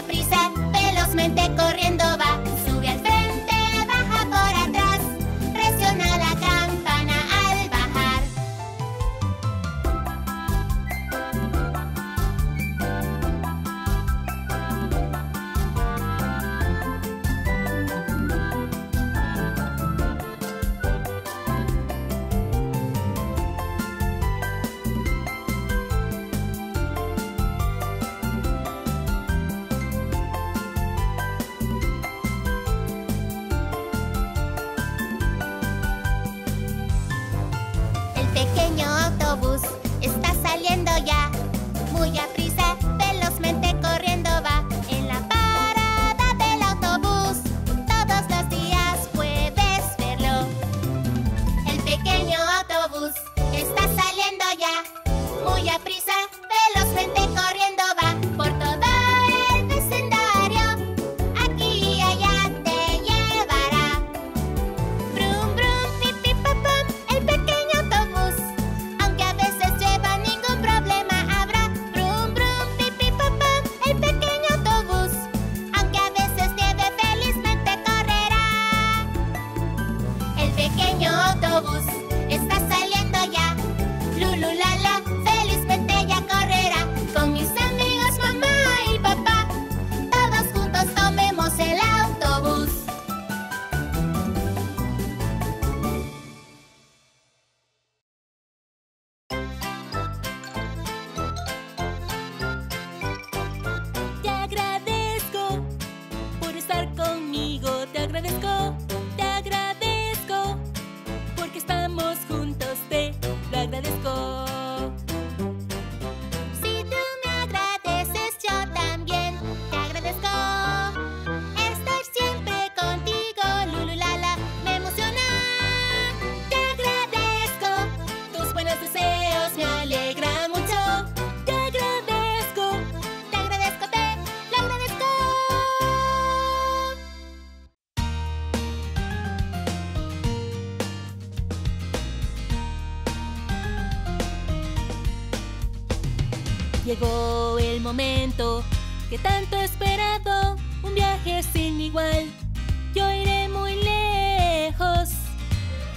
prisa velozmente corriendo va. que tanto esperado, un viaje sin igual. Yo iré muy lejos.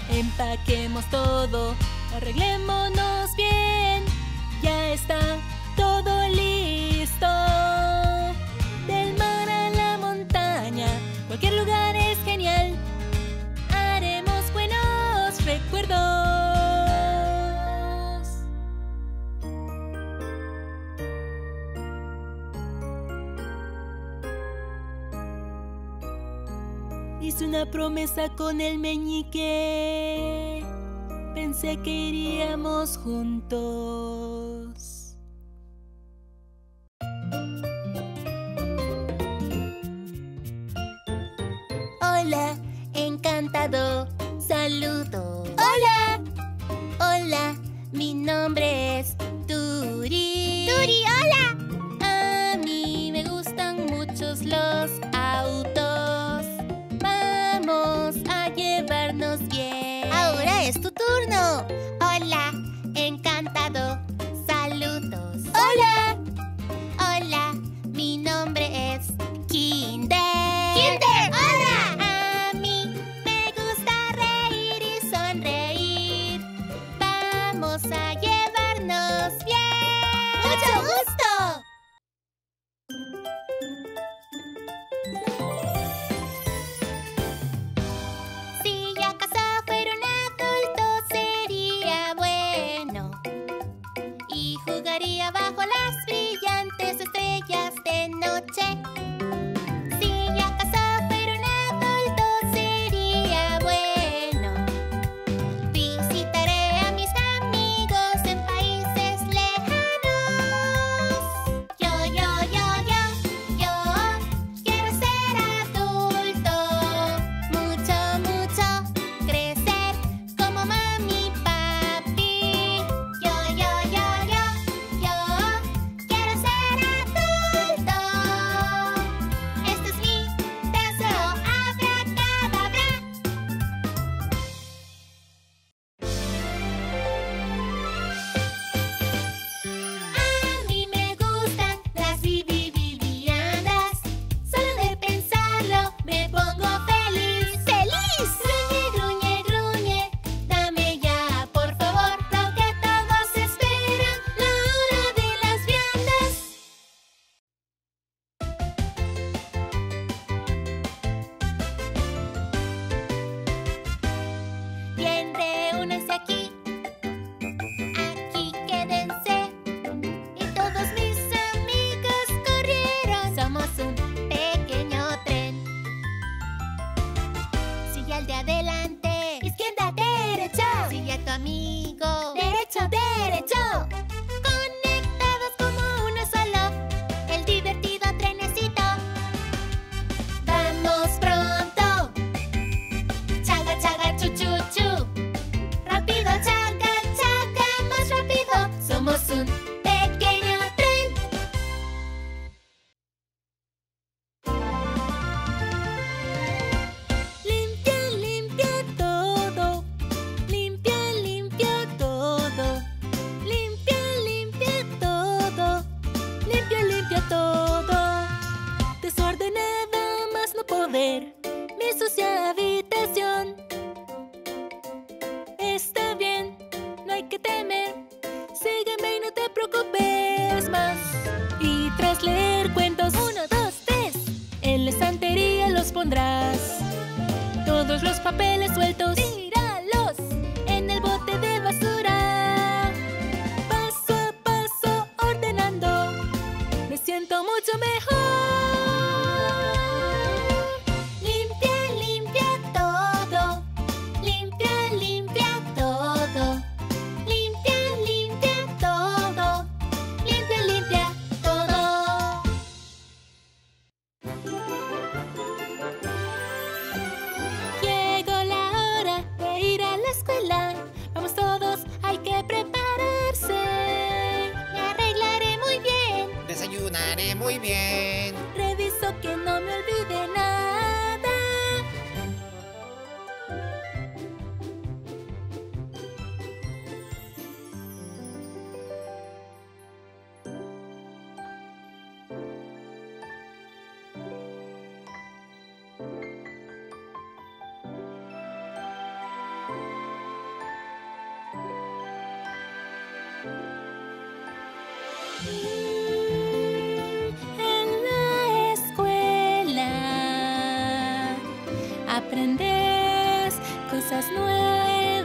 Empaquemos todo, arreglémonos bien. Hice una promesa con el meñique. Pensé que iríamos juntos.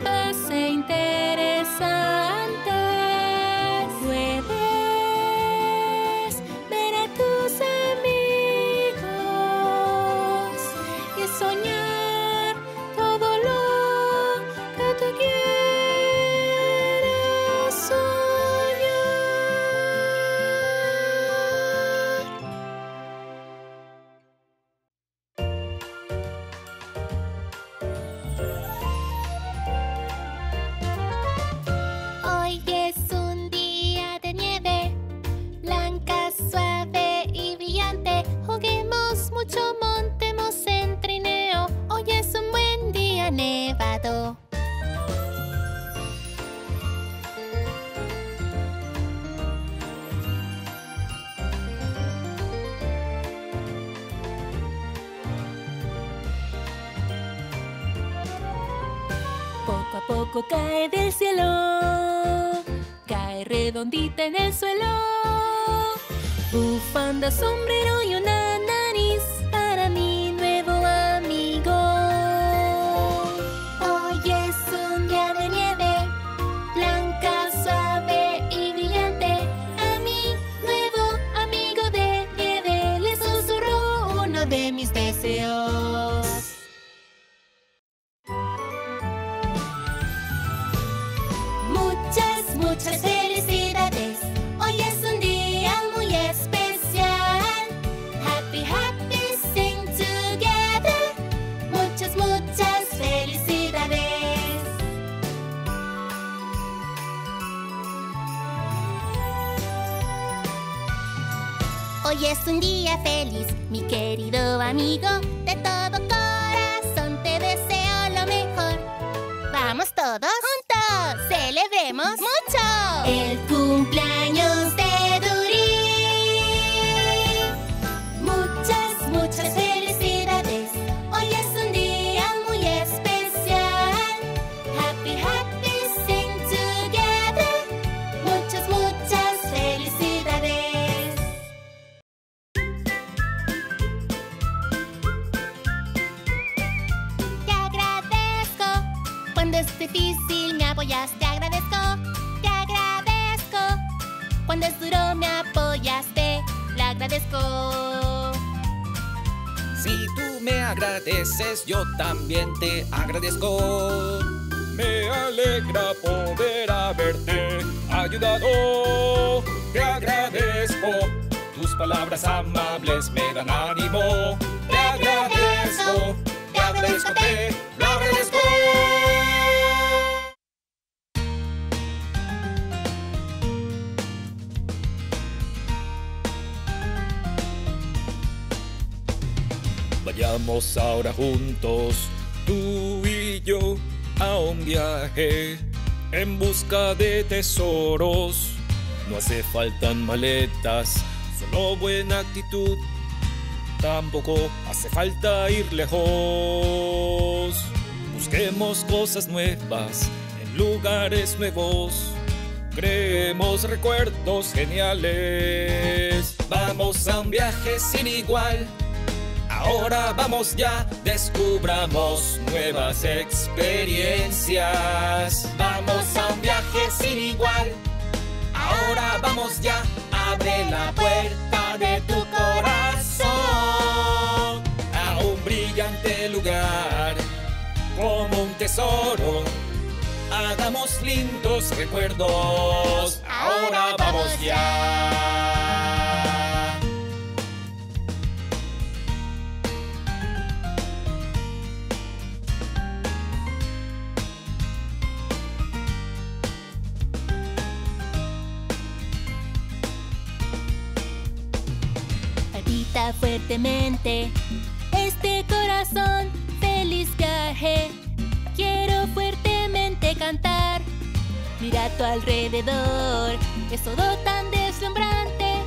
tal vez sea interesante. Cae del cielo, cae redondita en el suelo. Bufanda, sombrero y una es un día feliz, mi querido amigo. De todo corazón te deseo lo mejor. Vamos todos juntos, celebremos mucho. El cumpleaños también te agradezco. Me alegra poder haberte ayudado. Te agradezco. Tus palabras amables me dan ánimo. Te agradezco. Te agradezco, Vayamos ahora juntos, tú y yo, a un viaje en busca de tesoros. No hace falta maletas, solo buena actitud. Tampoco hace falta ir lejos. Busquemos cosas nuevas en lugares nuevos. Creemos recuerdos geniales. Vamos a un viaje sin igual. Ahora vamos ya, descubramos nuevas experiencias. Vamos a un viaje sin igual. Ahora vamos ya, abre la puerta de tu corazón a un brillante lugar como un tesoro. Hagamos lindos recuerdos. Ahora vamos ya. Fuertemente este corazón, feliz viaje. Quiero fuertemente cantar. Mira a tu alrededor, es todo tan deslumbrante.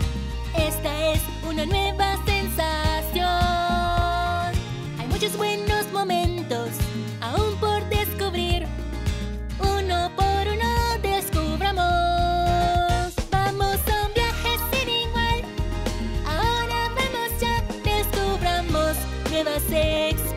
Esta es una nueva sensación. Hay muchos buenos momentos aún por descubramos nuevas experiencias.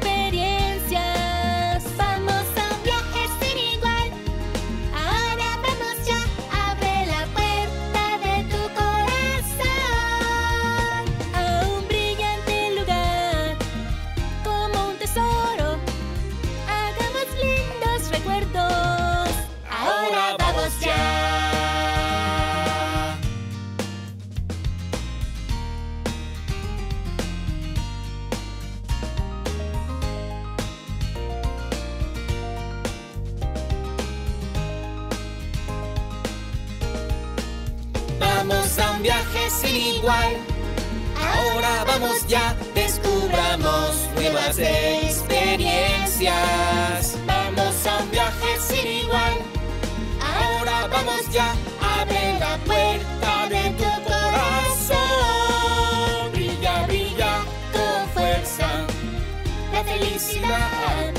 Felicidad.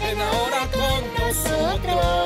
Ven ahora con nosotros.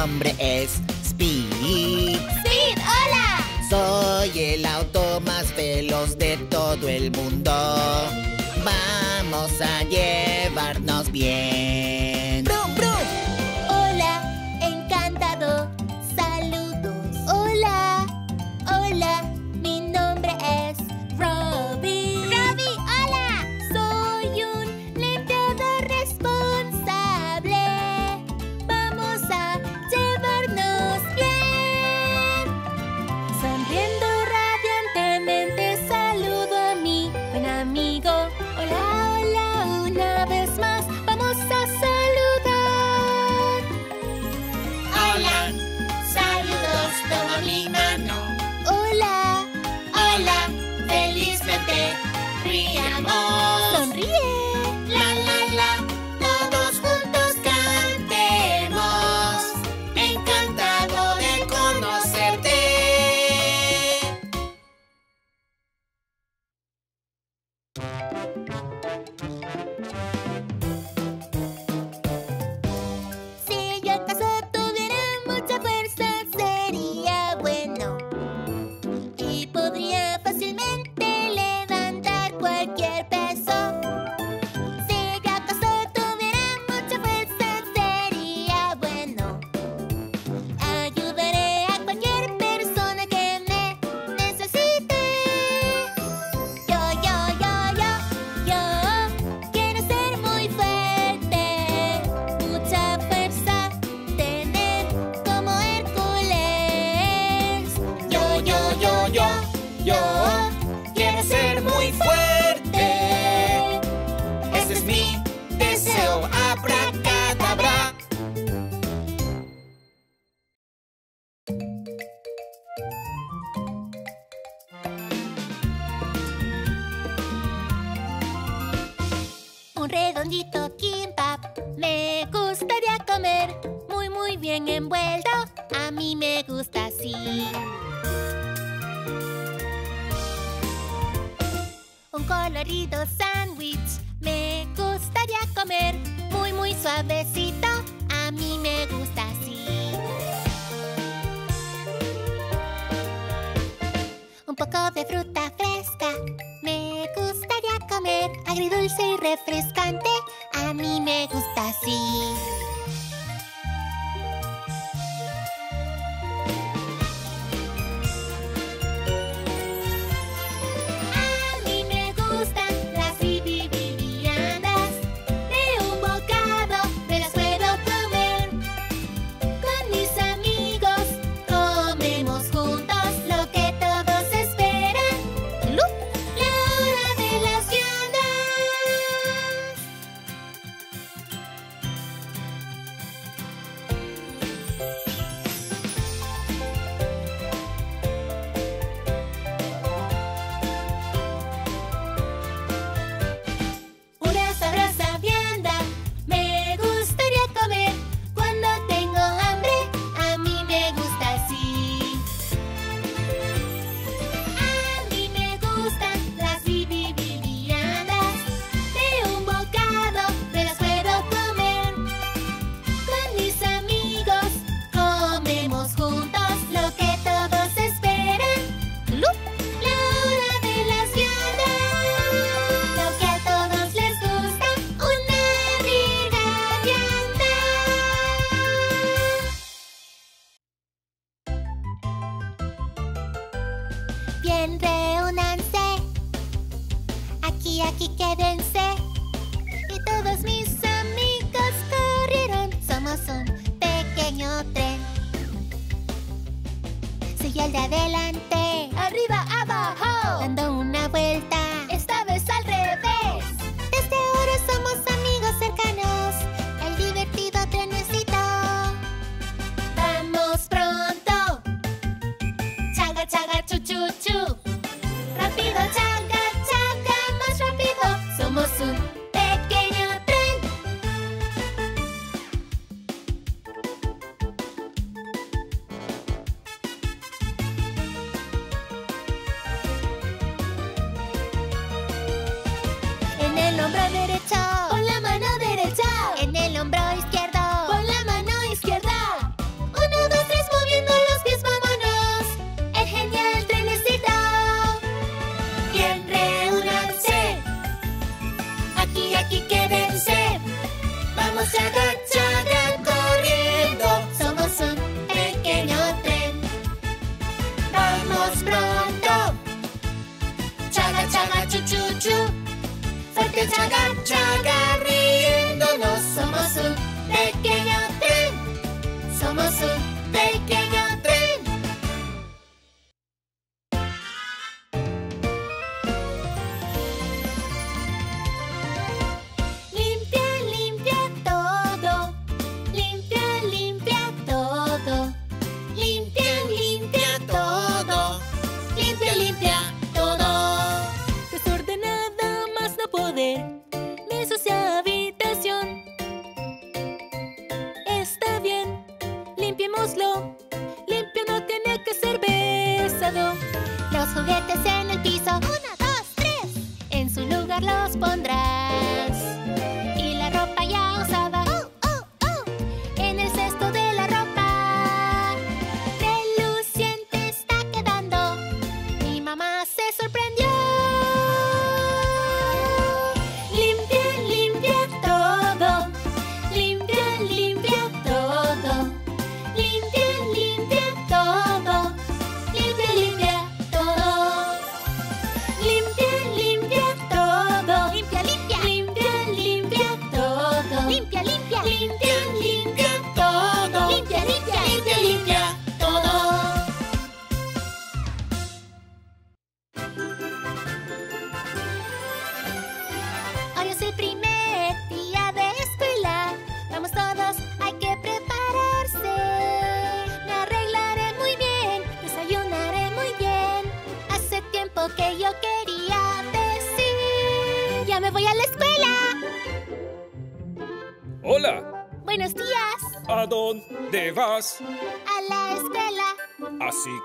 Nombre es Speed. Speed, hola. Soy el auto más veloz de todo el mundo. Vamos a llevarnos bien. poco de fruta fresca. Me gustaría comer agridulce y refrescante. A mí me gusta así.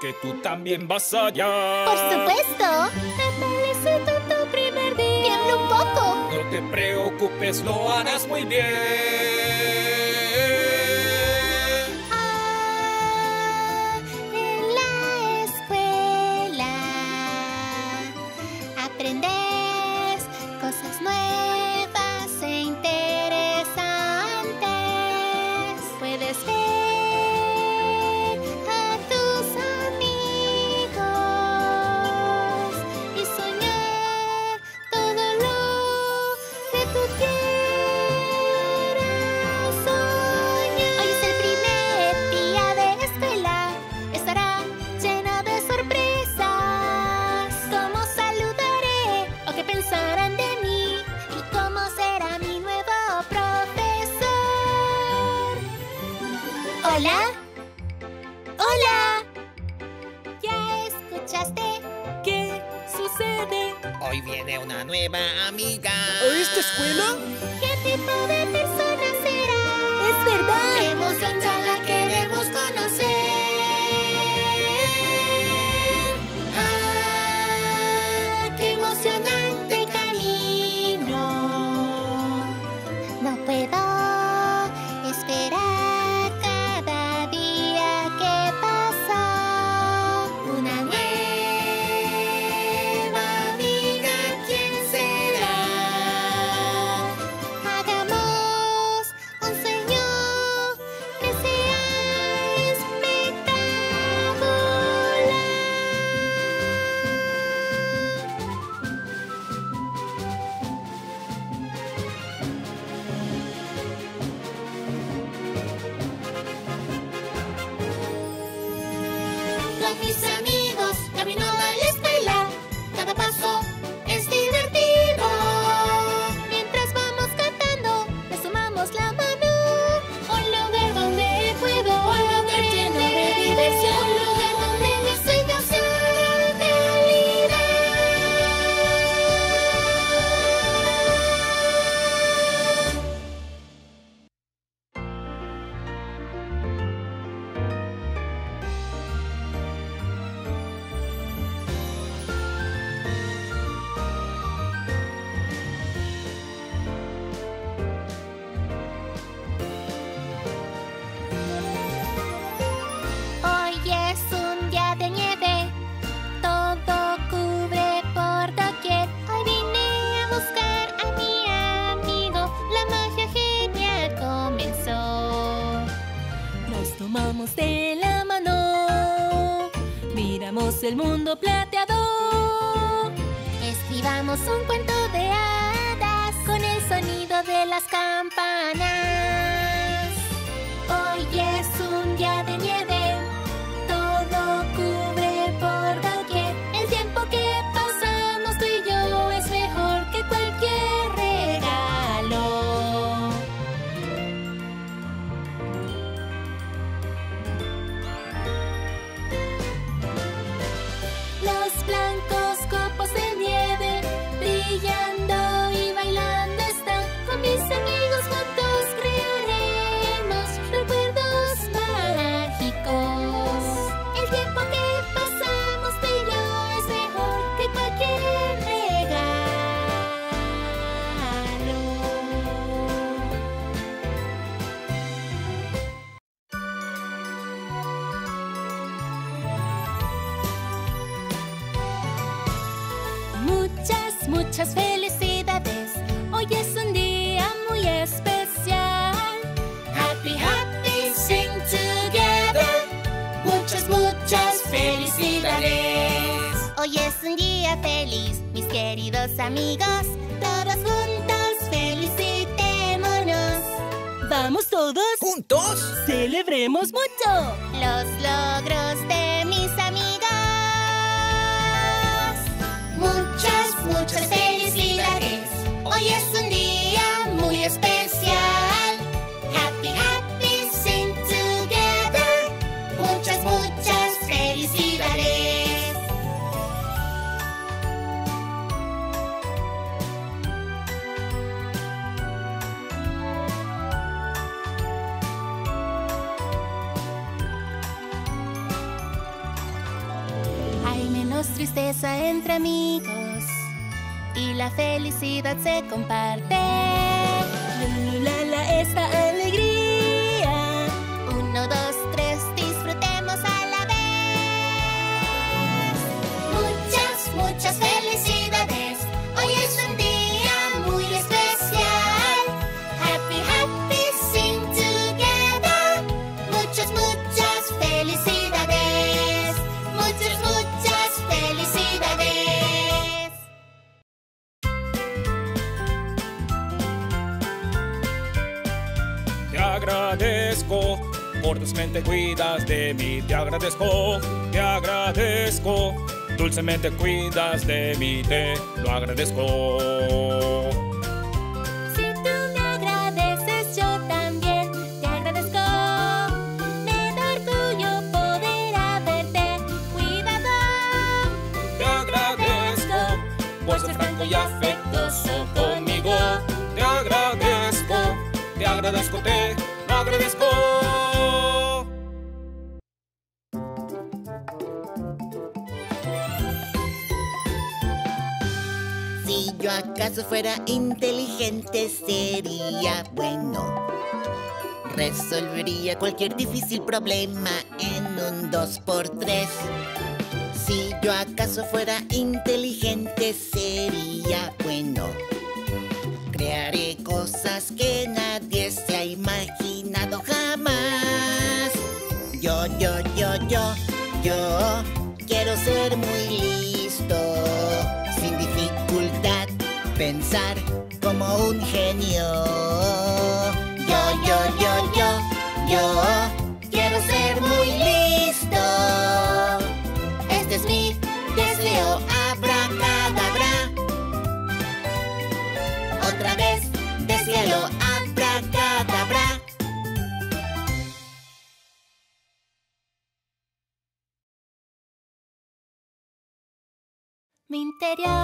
Que tú también vas allá. Por supuesto. Me tu primer día. Un poco. No te preocupes, lo harás muy bien. nueva amiga. ¿A esta escuela? ¿Qué tipo de persona será? ¡Es verdad! ¡Hemos hecho la un cuento de hadas con el sonido de las campanas. muchas felicidades. Hoy es un día muy especial. Happy, happy, sing together. Muchas, muchas felicidades. Hoy es un día feliz, mis queridos amigos. Todos juntos felicitémonos. ¿Vamos todos? ¿Juntos? ¡Celebremos mucho! Los logros de Hoy es un día muy especial. Happy, happy, sing together. Muchas, muchas felicidades. Hay menos tristeza entre amigos y la felicidad se comparte. Dulcemente cuidas de mí. Te agradezco, te agradezco, dulcemente cuidas de mí. Te lo agradezco. Si tú me agradeces, yo también te agradezco. Me da orgullo poder haberte cuidado. Te agradezco por ser franco y afectuoso conmigo. Te agradezco, te agradezco, te agradezco. Acaso fuera inteligente sería bueno. Resolvería cualquier difícil problema en un 2x3. Si yo acaso fuera inteligente sería bueno. Crearé cosas que nadie se ha imaginado jamás. Yo, yo, yo, yo, yo quiero ser muy listo, pensar como un genio. Yo, yo, yo, yo, yo quiero ser muy listo. Este es mi deseo, abracadabra. Otra vez, desealo, abracadabra. Mi interior